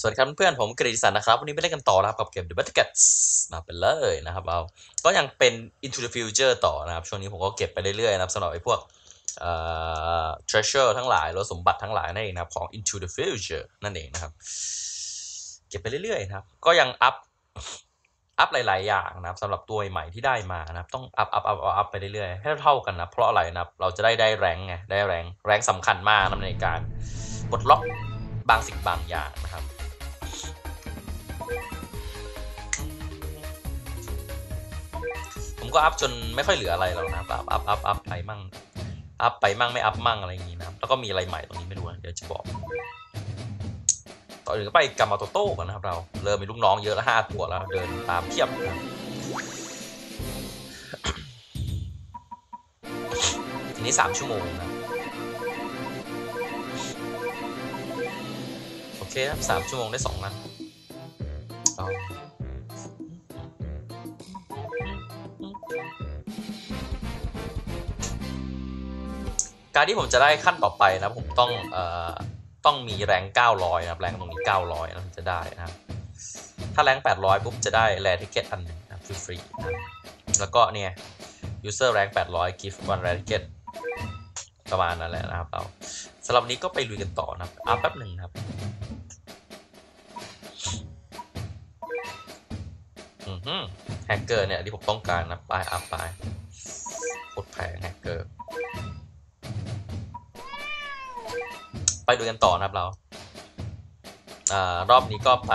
สวัสดีครับเพื่อนผมกฤษสันนะครับ วันนี้ไปเล่นกันต่อนะครับ กับเกม The Battle Cats มาไปเลยนะครับเราก็ยังเป็น Into the Future ต่อนะครับ ช่วงนี้ผมก็เก็บไปเรื่อยๆนะครับสำหรับไอ้พวกเอ่อ treasure ทั้งหลายหรือสมบัติทั้งหลายนั่นเองนะครับ ของ Into the Future นั่นเองนะครับ เก็บไปเรื่อยๆนะครับ ก็ยังอัพอัพหลาย ๆ อย่างนะครับสำหรับตัวใหม่ที่ได้มานะครับ ต้องอัพอัพอัพอัพไปเรื่อยๆให้เท่ากันนะเพราะอะไรนะครับเราจะได้ได้แรงไงได้แรงแรงสำคัญมากนะในการปลดล็อกบางสิ่งบางอย่างนะครับ ก็อัพจนไม่ค่อยเหลืออะไรแล้วนะอัพอัพอัพอัพไปมั่งอัพไปมั่งไม่อัพมั่งอะไรอย่างงี้นะแล้วก็มีอะไรใหม่ตรงนี้ไม่รู้นะเดี๋ยวจะบอกต่ออื่นก็ไปกามาโตโต้กันนะครับเราเริ่มมีลูกน้องเยอะแล้วห้าตัวแล้วเดินตามเพียบนะทีนี้สามชั่วโมงนะโอเคครับสามชั่วโมงได้สองนัด การที่ผมจะได้ขั้นต่อไปนะผมต้องเอ่อต้องมีแรง 900 นะครับแรงตรงนี้ 900นะถึงจะได้นะถ้าแรง 800 ปุ๊บจะได้แรทิเกตอันนึงนะฟรีๆนะแล้วก็เนี่ย user แรง800 gift one rare ticket ประมาณนั้นแหละนะครับเราสำหรับนี้ก็ไปลุยกันต่อนะครับเอาแป๊บหนึ่งครับอือฮึแฮกเกอร์เนี่ยที่ผมต้องการนะไปอัพไปโคตรแพงแฮกเกอร์ ไปดูกันต่อนะครับเราอารอบนี้ก็ไป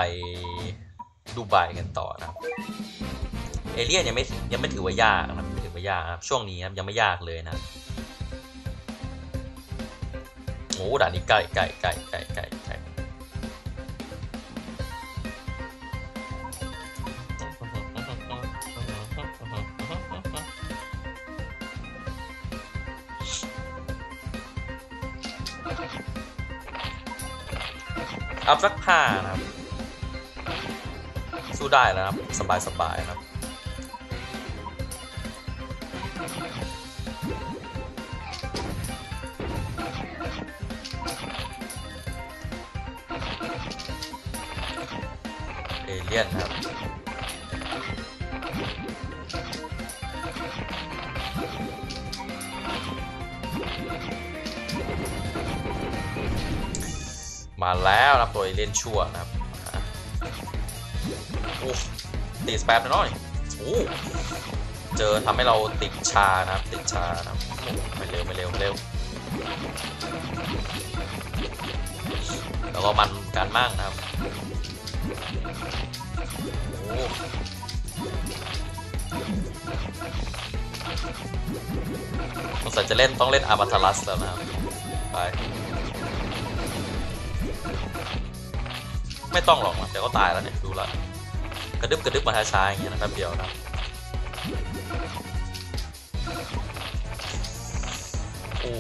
ดูไบกันต่อนะครับ เอเลียนยังไม่ยังไม่ถือว่ายากนะครับไม่ถือว่ายากครับช่วงนี้ครับยังไม่ยากเลยนะโอ้ด่านนี้ไก่ไก่ไก่ไก่ไก่ อัพสักห้านะครับ สู้ได้แล้วนะครับ สบายสบายนะครับ เอเลียนครับ มาแล้วนะครับตัวเลียนชั่วนะครับอะโอ้ตีสแปดหน่อยโอ้เจอทำให้เราติดชานะครับติดชานะครับไม่เร็วไม่เร็วไม่เร็วแล้วก็มันการมั่งนะครับโอ้สงสัยจะเล่นต้องเล่นอามาทารัสแล้วนะครับไป ไม่ต้องหรอกนะแต่ก็ตายแล้วเนี่ยดูล้วกระดึบกระดึบมาช้าๆอย่างเงี้ยนะครับเดียวนะโอ้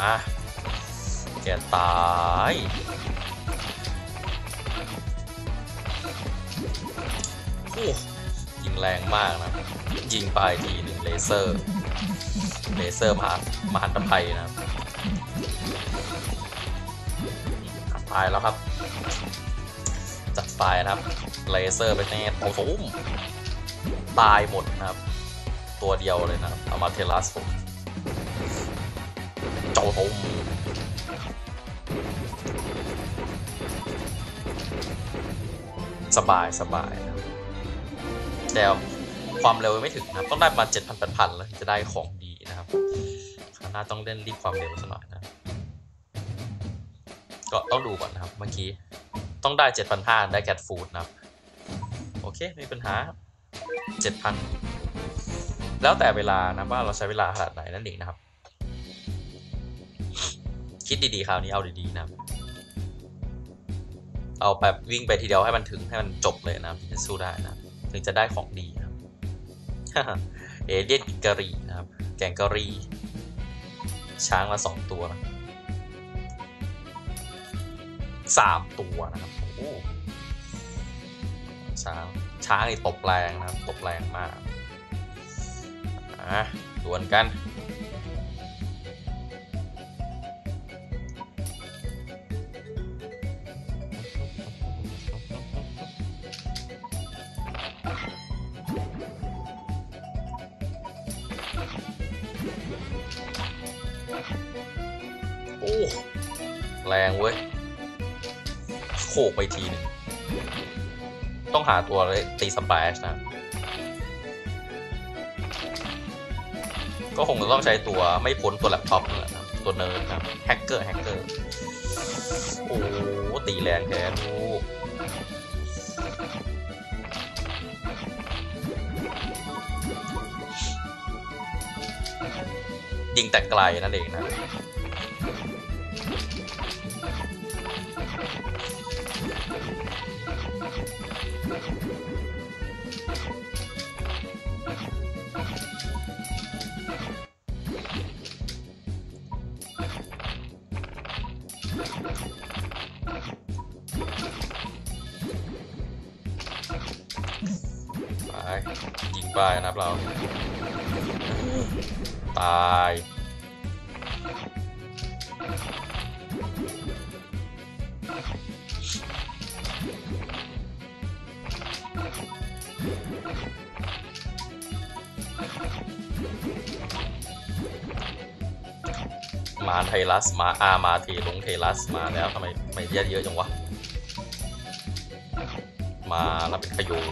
อะแกตายโอ้ยิงแรงมากนะ ยิงไปทีหนึ่งเลเซอร์ เลเซอร์มหามหันตภัยนะครับตายแล้วครับ จัดไปนะครับ เลเซอร์ไปแน่โอ้โหตายหมดนะครับ ตัวเดียวเลยนะครับเอามาเทลัสผมโจโฮมสบายสบายนะครับแต่ความเร็วไม่ถึงนะต้องได้มาณเจ็ดพันแปดพันแล้วจะได้ของ นะครับคราต้องเล่นรีบความเร็วสักหน่อยนะ ก็ต้องดูก่อนนะครับ เมื่อกี้ ต้องได้เจ็ดพันห้าได้แคทฟูดนะครับ โอเค ไม่มีปัญหาเจ็ดพันแล้วแต่เวลานะว่าเราใช้เวลาขนาดไหนนั่นเองนะครับ คิดดีๆคราวนี้เอาดีๆนะครับ เอาแบบวิ่งไปทีเดียวให้มันถึงให้มันจบเลยนะครับถึงจะสู้ได้นะถึงจะได้ของดีครับเอเลียนกิกะหรี่นะครับ แกงกะหรี่ ช้างมาสองตัวนะสามตัวนะครับ โอ้ช้างช้างนี่ตบแรงนะครับ ตบแรงมากอะดวลกัน ทีนึงต้องหาตัวเลยตีสปาชนะก็คงจะต้องใช้ตัวไม่พ้นตัวแล็ปท็อปนะครับตัวเนิร์ดครับแฮกเกอร์แฮกเกอร์โอ้ตีแรงแทนลูกยิงแต่ไกลนั่นเองนะ มาไทลัสมาอามาเทลงเทลัสมาแล้วทำไมทำไมเยอะเยอะจังวะ มาแล้วเป็นขยง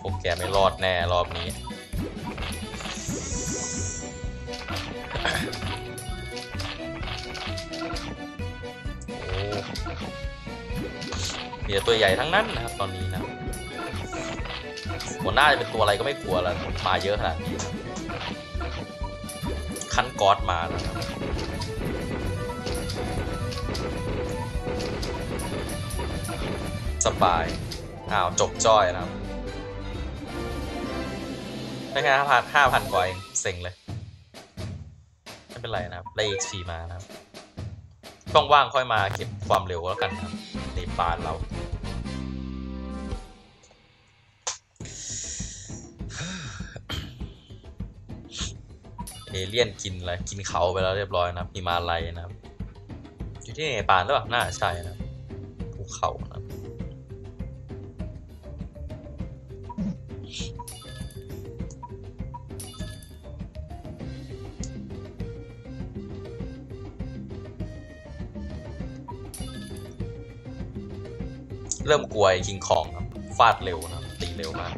พวกแกไม่รอดแน่รอบนี้โอ้มีแต่ตัวใหญ่ทั้งนั้นนะครับตอนนี้นะหัวหน้าจะเป็นตัวอะไรก็ไม่กลัวแล้วมาเยอะขนาดนี้ นะคันกอดมาแล้วครับสบาย อ้าว จบจ้อยนะครับได้แค่ห้าพันห้าพันกว่าเองเซ็งเลย ไม่เป็นไรนะครับ ได้ XP มานะครับช่องว่างค่อยมาเก็บความเร็วแล้วกันครับในปานเรา เอเลี่ยนกินอะไรกินเขาไปแล้วเรียบร้อยนะครับมีมาลัยนะครับ อยู่ที่เนปาลหรือเปล่าน่าใช่นะภูเขานะเริ่มกลัวไอ้คิงคองครับฟาดเร็วนะตีเร็วมาก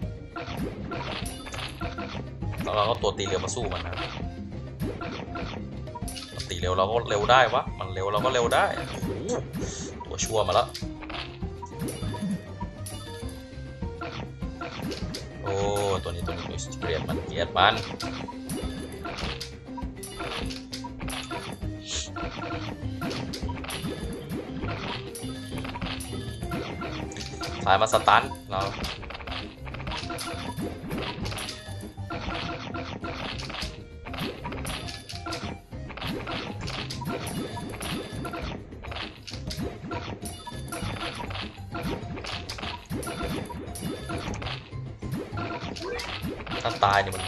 แล้วเราก็ตัวตีเร็วมาสู้มันนะครับ เร็วเราก็เร็วได้วะ มันเร็วเราก็เร็วได้ ตัวชั่วมาแล้วโอ้ ตัวนี้ตัวนี้ตัวเกลียดมันเกลียดมันสายมาสตันเรา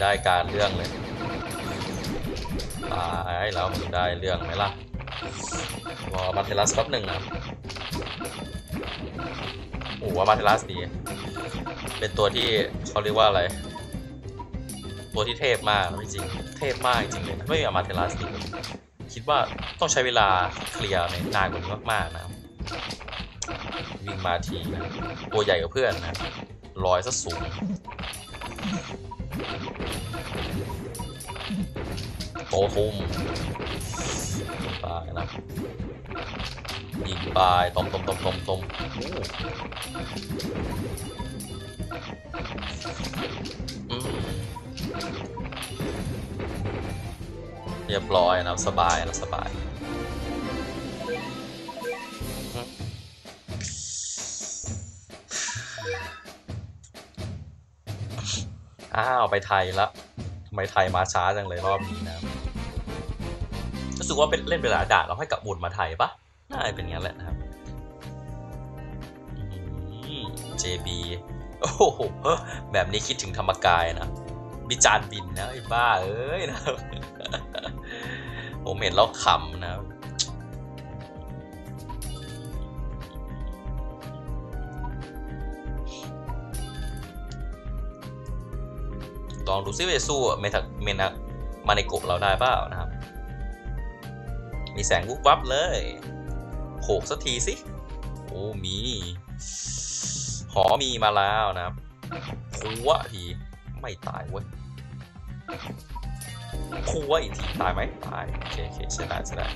ได้การเรื่องเลยตายแล้วมันได้เรื่องไหมล่ะรอมาเทลัสแป๊บหนึ่งนะโอ้โหมาเทลัสดี เป็นตัวที่เขาเรียกว่าอะไร ตัวที่เทพมากจริง เทพมากจริงเลยนะไม่มีอามาเทลัสดีคิดว่าต้องใช้เวลาเคลียร์ในนานกว่านี้มากๆนะวิ่งมาทีนะตัวใหญ่กว่าเพื่อนนะลอยซะสูง โตฟุมตายนะยิงไปตมตมตมตมต้มเรียบร้อยนะสบายนะสบายอ้าวไปไทยละทำไมไทยมาช้าจังเลยรอบนี้นะ สึกว่าเป็นเล่นเวลาด่านเราให้กลับบุญมาไทยปะน่าจะเป็นงั้นแหละนะครับ JB โอ้โหแบบนี้คิดถึงธรรมกายนะมีจานบินนะไอ้บ้าเอ้ยนะผมเห็นแล้วขำนะลองดูซิว่าจะสู้เมทาเมนามาในโกะเราได้เปล่านะ มีแสงวุบวับเลยโขกสักทีสิ โอ้ มี หอมีมาแล้วนะครับคัวทีไม่ตายเว้ยคัวอีกทีตายไหมตาย โอเคโอเคช่ได้ใช่ได้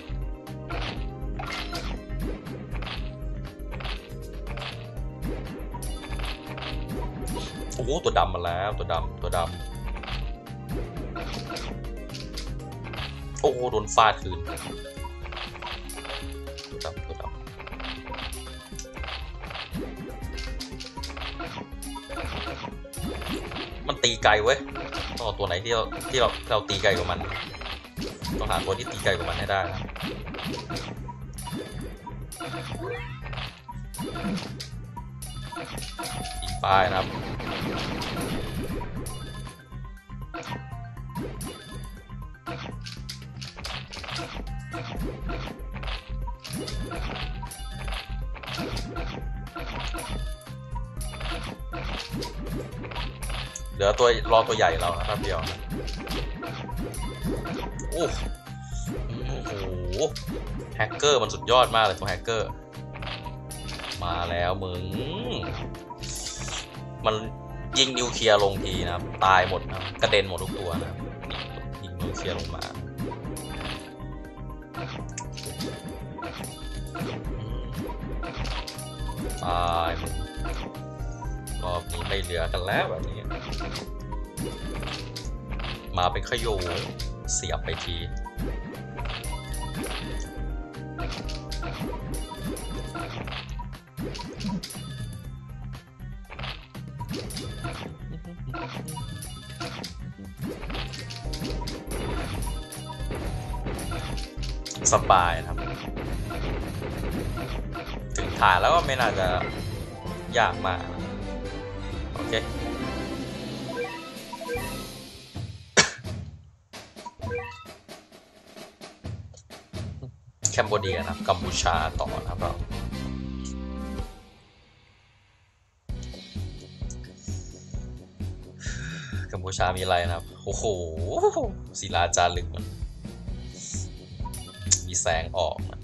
โอ้ตัวดำมาแล้วตัวดำตัวดำโอ้โดนฟาดคืน ตีไกลเว้ยต้องเอาตัวไหนที่เราที่เราเราตีไกลกว่ามัน ต้องหาตัวที่ตีไกลกว่ามันให้ได้นะยิงป้ายนะครับ เหลือตัวรอตัวใหญ่เรานะครับเดียวโอ้โหแฮกเกอร์มันสุดยอดมากเลยตัวแฮกเกอร์ มาแล้วมึง มันยิงนิวเคลียร์ลงทีนะครับ ตายหมดนะกระเด็นหมดทุกตัวนะยิงนิวเคลียร์ลงมาตายหมด รอบนี้ไม่เหลือกันแล้วแบบนี้ มาเป็นขโยงเสียบไปที สบายครับ ถึงฐานแล้วก็ไม่น่าจะยากมาก เคแคมโบเดียนะครับกัมพูชาต่อนะครับเรากัมพูชามีอะไรนะครับ โอ้โหศิลาจารึกมันมีแสงออกนะ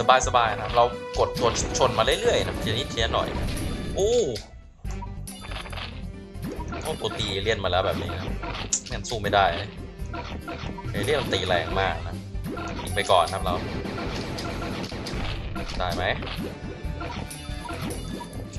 สบายๆนะเรากดชนชนมาเรื่อยๆนะทีนิดทีละหน่อยโอ้โอ้ตัวตีเลี่ยนมาแล้วแบบนี้นะงั้นสู้ไม่ได้นะเอเลี่ยนมันตีแรงมากนะยิงไปก่อนครับเราได้ไหมโอเค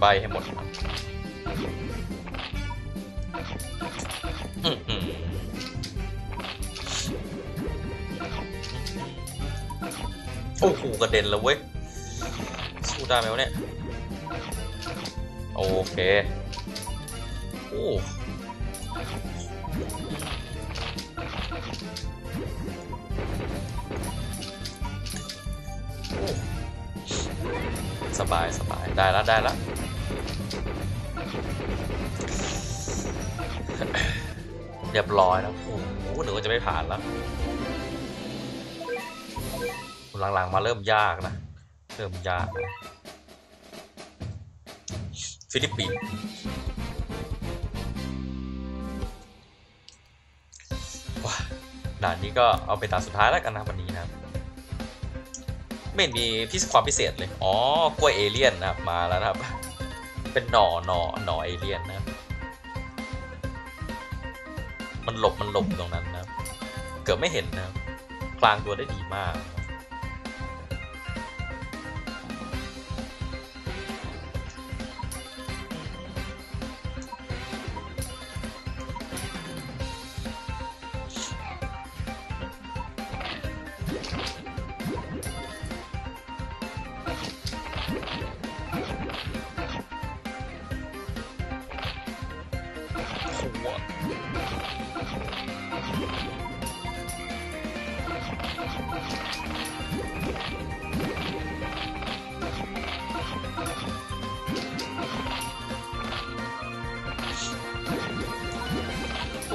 ใบให้หมดอื้อหือโอ้โหกระเด็นแล้วเว้ย สู้ได้ไหมวะเนี่ย โอเค โอ้โอ้สบายสบายได้แล้วได้แล้ว เรียบร้อยแล้วโอ้โหหนูจะไม่ผ่านแล้วหลังๆมาเริ่มยากนะ เริ่มยาก ฟิลิปปินส์ว้าด่านนี้ก็เอาเป็นด่านสุดท้ายแล้วกันนะวันนี้นะ ไม่เห็นมีพิเศษความพิเศษเลย อ๋อ กล้วยเอเลี่ยนนะครับ มาแล้วนะครับ เป็นหน่อหน่อหน่อเอเลี่ยนนะครับ มันหลบมันหลบตรงนั้นนะ เกือบไม่เห็นนะคลางตัวได้ดีมาก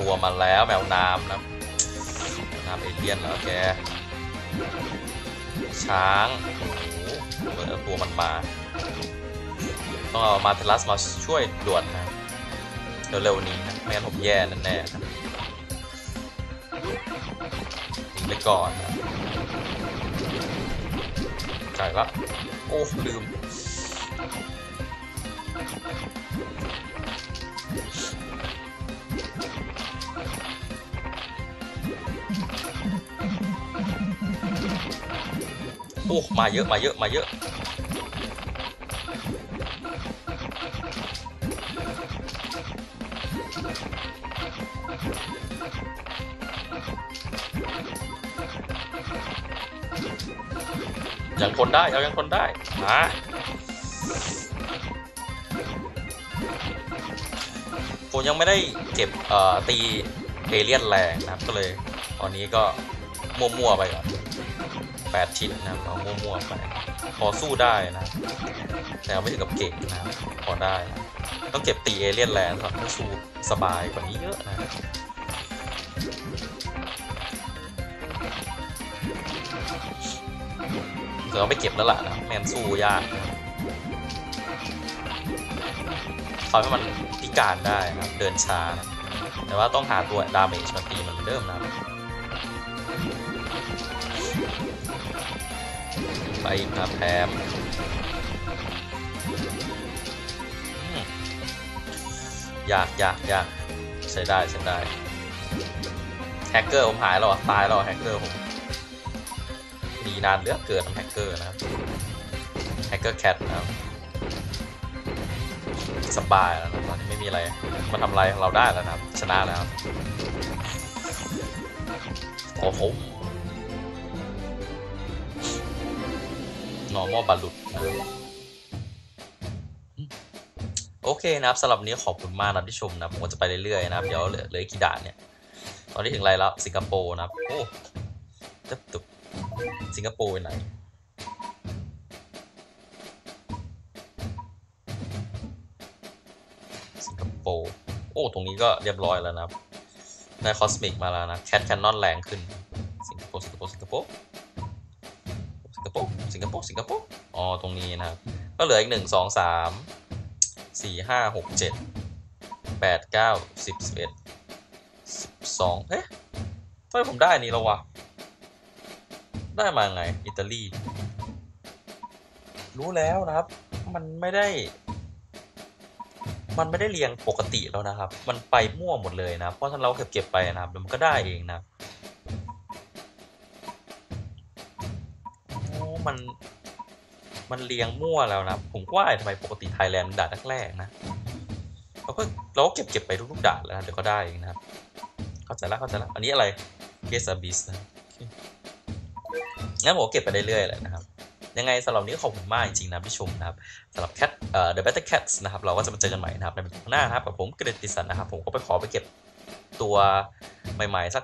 ตัวมาแล้วแมวน้ำนะน้ำเอเลี่ยนเหรอแกช้างโอ้โหเหมือนตัวมันมา ต้องเอามาเทลัสมาช่วยด่วนนะเร็วๆนี้นะไม่งั้นผมแย่แน่ๆนะหนีไปก่อนนะไก่ละโอ้ลืม โอ้มาเยอะมาเยอะมาเยอะ ยังคนได้เอายังคนได้มาผมยังไม่ได้เก็บเออตีเอเลียนแรงนะครับก็เลย ตอนนี้ก็มั่วๆไปก่อน แปดชิ้นนะครับเอามั่วๆไปพอสู้ได้นะ แต่ไม่ถึงกับเก่งนะพอได้นะต้องเก็บตีเอเลียนแรงครับต้อสู้สบายกว่านี้เยอะนะเดี๋ยวเราไปเก็บแล้วล่ะนะแมนสู้ยากครับทำให้มันพิการได้นะเดินช้านะแต่ว่าต้องหาตัว damage มาตีมันเหมือนเดิมนะ ไปครับแพมอยากอยากอยากใช้ได้ใช้ได้แฮกเกอร์ผมหายแล้วตายแล้วแฮกเกอร์ผมมีนานเหลือกเกินแฮกเกอร์นะครับ Hacker Cat นะครับสบายแล้วนะตอนนี้ไม่มีอะไรมาทำอะไรเราได้แล้วนะครับ ชนะแล้วโอ้โห normal บาลุดนะครับโอเคนะครับสำหรับนี้ขอบคุณมากนะที่ชมนะผมก็จะไปเรื่อยๆนะครับ เดี๋ยวเหลือเหลือกี่ด่านเนี่ย ตอนนี้ถึงไรแล้วสิงคโปร์นะครับโอ้ตึบตึบสิงคโปร์ไปไหนสิงคโปร์โอ้ ตรงนี้ก็เรียบร้อยแล้วนะครับ ได้ cosmic มาแล้วนะ Cat Cannon แรงขึ้น สิงคโปร์สิงคโปร์อ๋อตรงนี้นะครับ ก็เหลืออีกหนึ่งสองสามสี่ห้าหกเจ็ดแปดเก้าสิบสิบเอ็ดสิบสองเอ๊ะทำไมผมได้นี้แล้ววะ ได้มาไง อิตาลี รู้แล้วนะครับ มันไม่ได้ มันไม่ได้เรียงปกติแล้วนะครับ มันไปมั่วหมดเลยนะ เพราะถ้าเราเก็บเก็บไปนะครับเดี๋ยวมันก็ได้เองนะ มันมันเรียงมั่วแล้วนะผมก็ว่าทำไมปกติไทยแลนด์ด่านแรกๆนะเราก็เราก็เก็บเก็บไปทุกๆด่านแล้วนะเดี๋ยวก็ได้เองนะครับ เข้าใจละเข้าใจละอันนี้อะไรเกสบิสนะงั้นผมก็เก็บไปเรื่อยๆแหละนะครับ ยังไงสำหรับนี้ขอบคุณมากจริงๆนะที่ชมนะครับสำหรับ Cat เอ่อ The Better Cats นะครับ เราก็จะมาเจอกันใหม่นะครับในเป็นหน้านะครับกับผมเกรติสันนะครับ ผมก็ไปขอไปเก็บตัวใหม่ๆสัก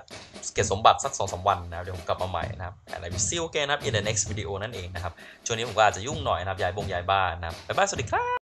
เก็บสมบัติสักสองสามวันนะครับเดี๋ยวผมกลับมาใหม่นะครับอะไรวิซิลเกนะครับ in the next video นั่นเองนะครับช่วงนี้ผมก็อาจจะยุ่งหน่อยนะครับย้ายบงย้ายบ้านนะครับบ๊ายบายสวัสดีครับ